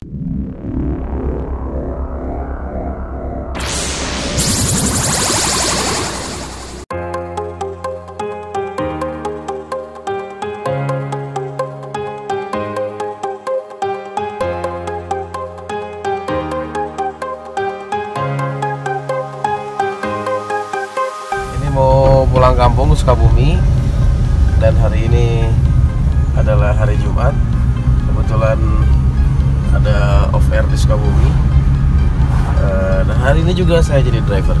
Mau pulang kampung Sukabumi dan hari ini adalah hari Jumat. Kebetulan ada off air di Sukabumi. Eh, dan hari ini juga saya jadi driver.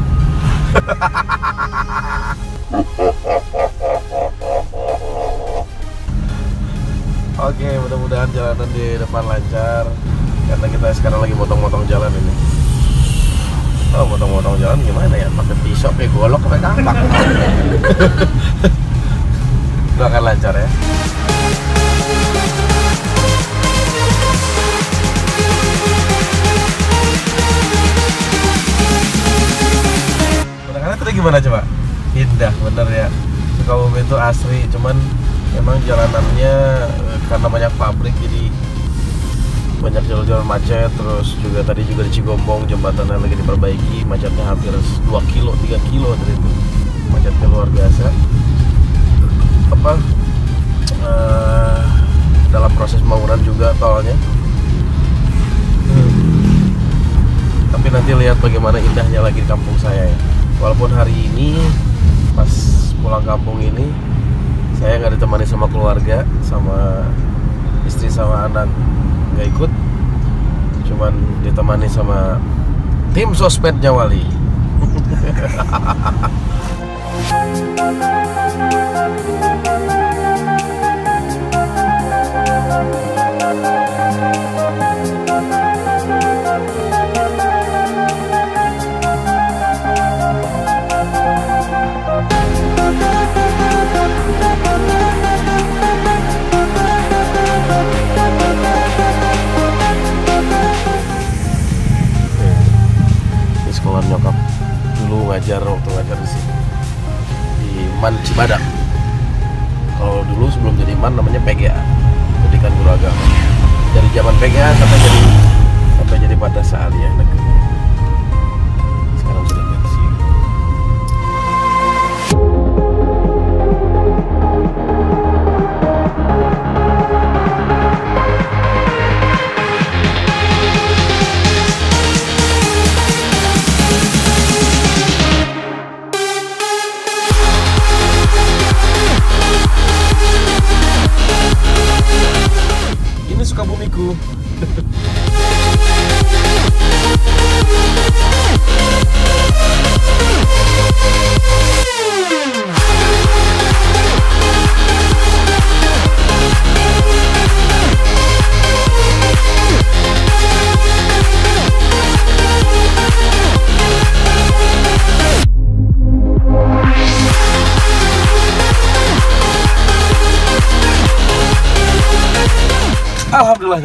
Oke, mudah-mudahan jalanan di depan lancar karena kita sekarang lagi motong-motong jalan ini. Oh, motong-motong jalan gimana ya? Pakai pisau, pakai golok, pakai kampak. Doakan lancar ya. Tadi gimana coba? Indah bener ya. Sukabumi itu asri, cuman emang jalanannya eh, karena banyak pabrik jadi banyak jalur-jalur macet terus juga tadi juga di Cigombong jembatannya lagi diperbaiki macetnya hampir 2 kilo 3 kilo dari itu. Macetnya luar biasa. Apa eh, dalam proses pembangunan juga tolnya. Tapi nanti lihat bagaimana indahnya lagi di kampung saya ya walaupun hari ini pas pulang kampung ini saya nggak ditemani sama keluarga sama istri sama anak nggak ikut. Cuman ditemani sama tim sospednya Wali madam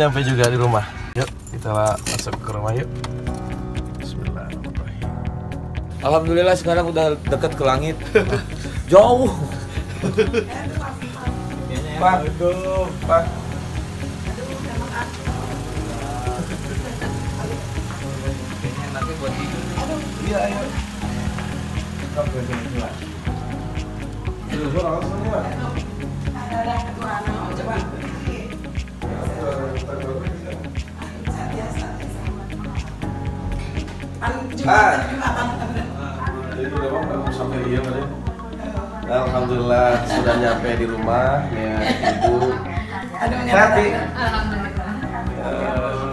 nyampe juga di rumah. Yuk, kita masuk ke rumah yuk. Bismillahirrahmanirrahim. Alhamdulillah sekarang udah deket ke langit. Jauh. Pak, aduh, Pak. Iya, ayo. Langsung nih, Pak. Ah. Jadi ya? Alhamdulillah sudah nyampe di rumah ya ibu. Tati.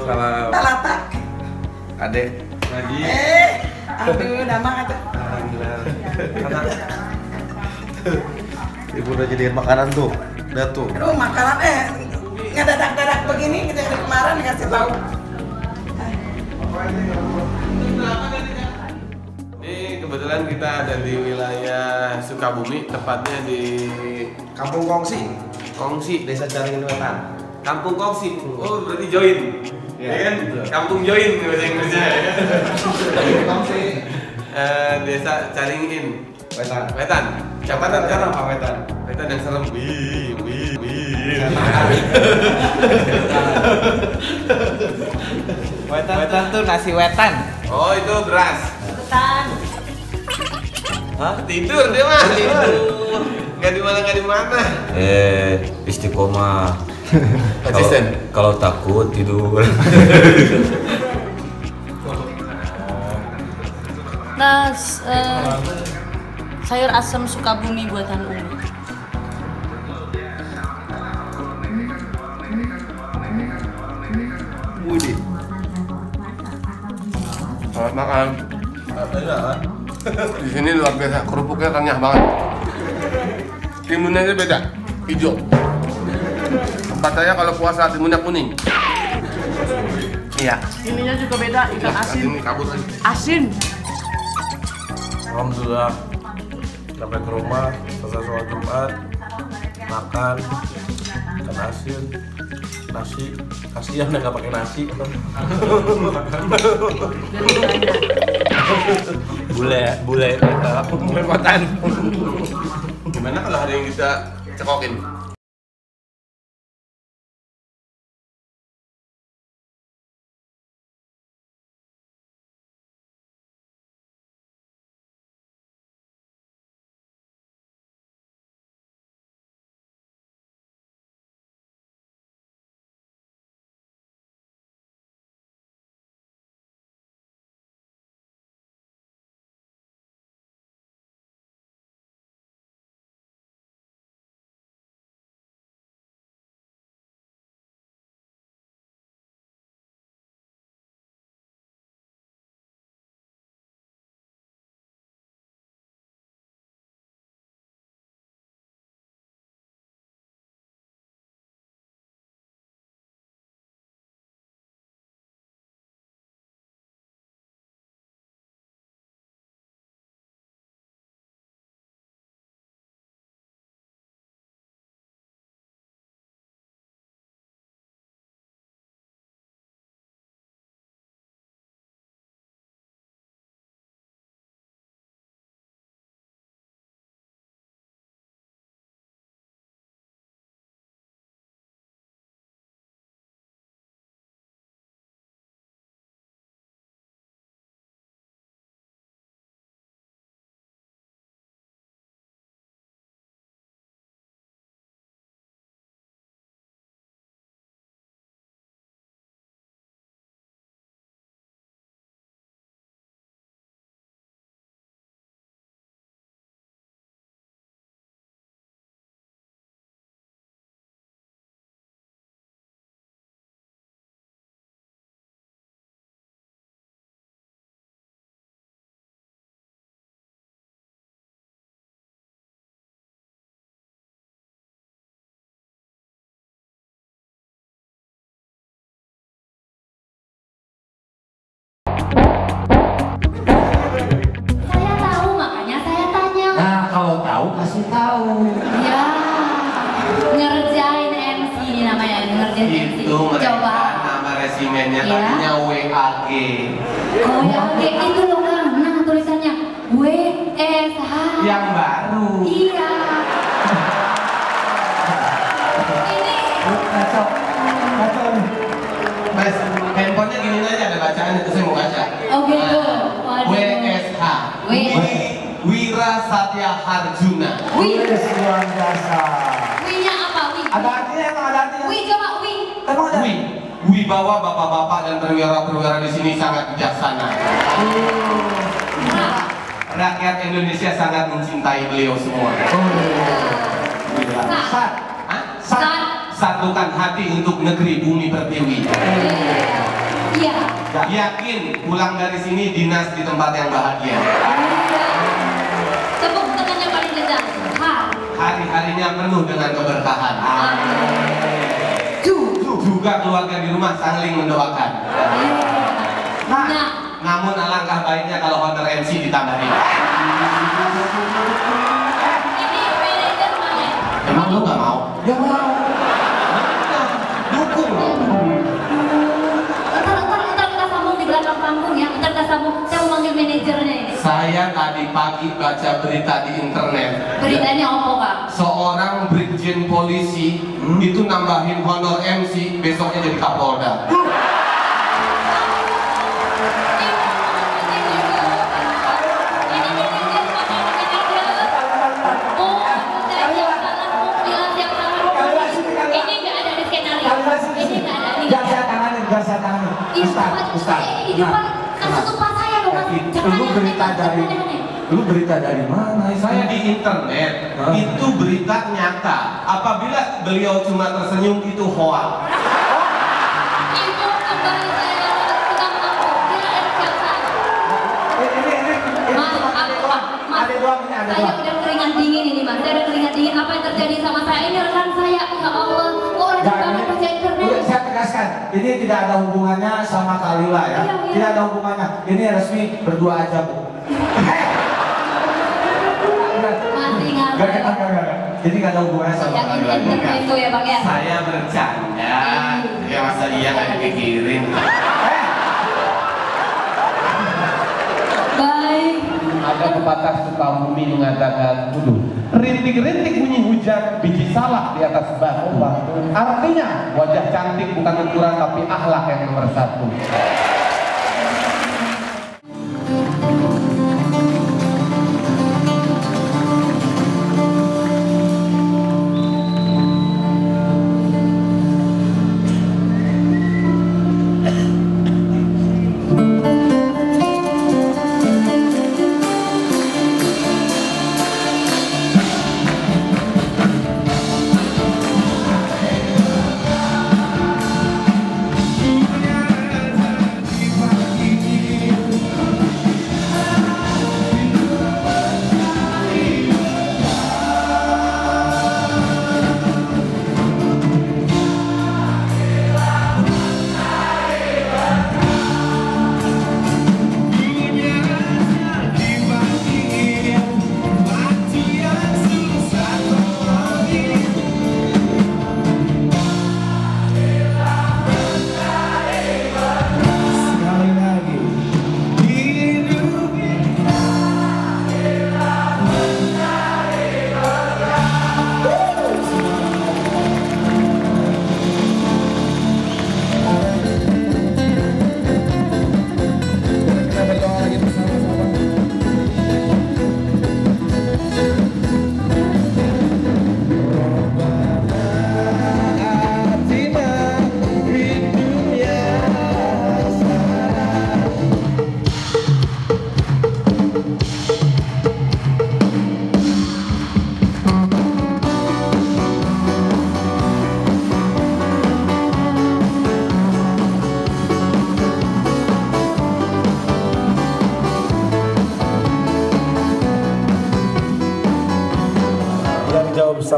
Salam. Talata. Adek. Lagi. Eh, aduh, atuh. Alhamdulillah. Ibu udah jadiin makanan tuh. Udah tuh. Aduh, makanan eh ngedadak-dadak begini kita dari kemarin dikasih tahu. Ini kebetulan kita ada di wilayah Sukabumi, tepatnya di Kampung Kongsi, Kongsi, Desa Caringin Wetan. Kampung Kongsi. Oh, berarti join. Iya, Ya kan? betul. Kampung join bahasa Inggrisnya. ya. Kongsi, Eh, desa Caringin. Wetan. Wetan. Kecamatan sekarang Apa Wetan? Wetan yang serem. Wih, wih, wih. tuh nasi wetan. Oh itu beras. Ketan. Hah? Tidur dia mah. Tidur. Gak di mana gak di mana. Eh, istiqomah. Konsisten. Kalau kalau takut tidur. Nah, eh, sayur asam Sukabumi buatan Selamat makan. Di sini luar biasa, kerupuknya renyah banget. Timunnya aja beda, hijau. Tempat saya kalau puasa timunnya kuning. Iya. Ininya juga beda, ikan asin. Ini kabut lagi. Asin. Alhamdulillah sampai ke rumah selesai sholat Jumat makan ikan asin nasi kasihan ya nggak pakai nasi Bule, bule, bule kotan. gimana kalau hari yang kita cekokin Oh ya, oke itu loh Kang. Nah tulisannya WSH. yang baru Iya. Ini Kacau. Kacau nih. Mas, handphonenya gini aja ada bacaan itu saya mau baca Oh gitu. Waduh. WSH W- Wira Satya Harjuna Wi, Wes, luar biasa. Wi-nya apa? Wi. Ada artinya. Wi coba Wi. Emang ada. Wi Wibawa bapak-bapak dan perwira-perwira di sini sangat bijaksana Rakyat Indonesia sangat mencintai beliau semua Sat. Sat. Sat. Satukan hati untuk negeri bumi pertiwi Iya. Yakin pulang dari sini dinas di tempat yang bahagia Tepuk tangannya paling kencang. Hari-harinya penuh dengan keberkahan Ju. Juga keluarga di rumah saling mendoakan Nah, Namun alangkah baiknya kalau honor MC ditambahin ini manajer mana? Emang lu gak mau? Dia mau. Saya tadi pagi baca berita di internet. Beritanya apa kak? Seorang brigjen polisi itu nambahin honor MC besoknya jadi kapolda lu berita dari lu berita dari mana? Saya di internet, Hah? itu berita nyata. Apabila beliau cuma tersenyum itu hoax. Ada? Eh, ini ada doang, saya udah keringat dingin ini mas, saya udah keringat dingin. Apa yang terjadi sama saya ini rekan saya, ya Allah. Orang Jangan, banget saya tegaskan, ini tidak ada hubungannya sama Kalila ya. Iya, iya. Tidak ada hubungannya. Ini resmi berdua aja bu. Masih ingat. Gak, gak, gak, gak, gak. Ini gak ada hubungannya sama Yang ini Kalila. intermezzo ya bang ya. Saya bercanda. Ya masa iya nggak dipikirin. Ada pepatah Sukabumi mengatakan dulu Rintik-rintik bunyi hujan, biji salak di atas batu Artinya wajah cantik bukan ukuran tapi akhlak yang nomor satu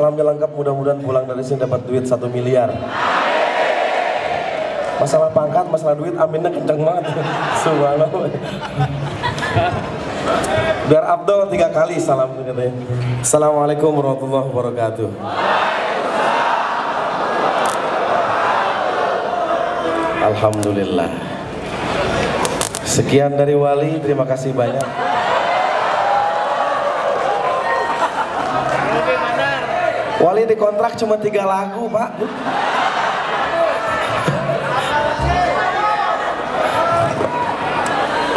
salamnya lengkap mudah-mudahan pulang dari sini dapat duit satu miliar. Masalah pangkat, masalah duit, aminnya kenceng banget. Subhanallah. Biar Abdul tiga kali salam katanya. Assalamualaikum warahmatullahi wabarakatuh. Alhamdulillah. Sekian dari Wali, terima kasih banyak. Wali dikontrak cuma tiga lagu, Pak.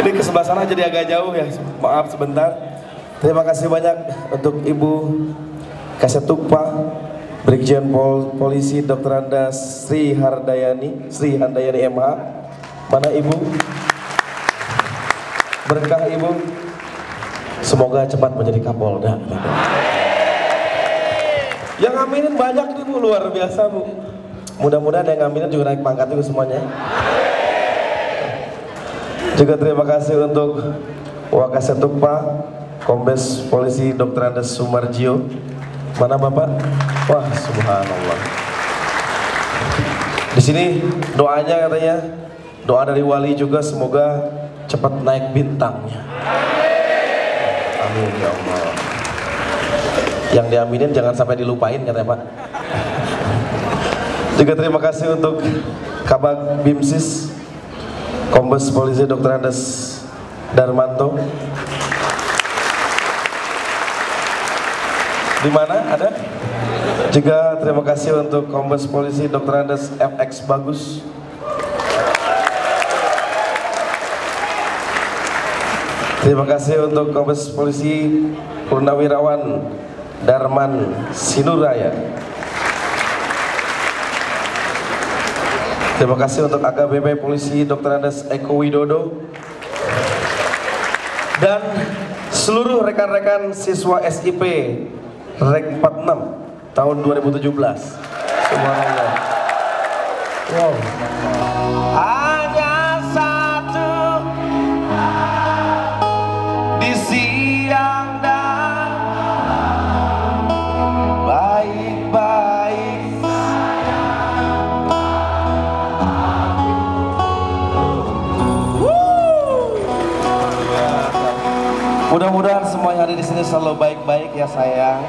Ini ke sebelah sana jadi agak jauh ya. Maaf sebentar. Terima kasih banyak untuk Ibu Kasetukpa, Brigjen Pol Polisi Dr. Anda Sri Hardayani, Sri Handayani MH. Mana Ibu? Berkah Ibu. Semoga cepat menjadi Kapolda. Ngaminin banyak nih Bu, luar biasa Bu. Mudah-mudahan yang ngaminin juga naik pangkat juga semuanya. Juga terima kasih untuk Wakasetukpa, Kombes Polisi Dr. Andes Sumarjio. Mana Bapak? Wah, subhanallah. Di sini doanya katanya, doa dari wali juga semoga cepat naik bintangnya. Amin ya Allah. Yang diaminin jangan sampai dilupain katanya Pak. Juga terima kasih untuk Kabak Bimsis Kombes Polisi Dr. Andes Darmanto. Di mana ada? Juga terima kasih untuk Kombes Polisi Dr. Andes FX Bagus. Terima kasih untuk Kombes Polisi Purnawirawan Darman Sinuraya. Terima kasih untuk AKBP Polisi Dr. Andes Eko Widodo dan seluruh rekan-rekan siswa SIP Rek 46 tahun 2017. Subhanallah. Wow. Mudah-mudahan semua yang ada di sini selalu baik-baik ya sayang.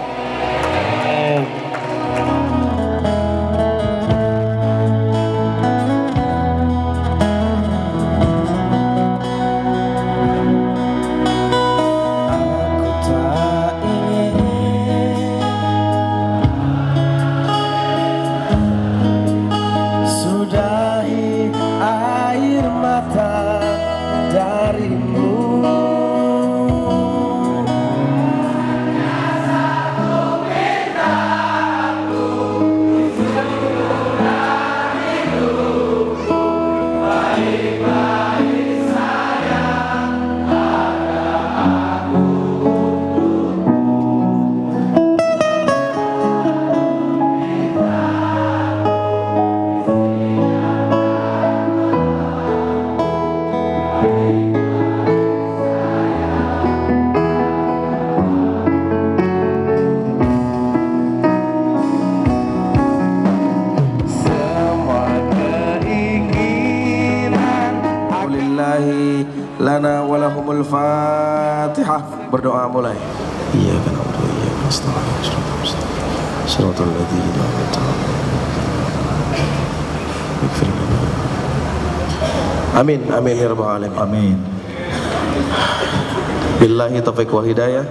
Amin amin ya rabbal alamin Amin. Billahi taufiq wa hidayah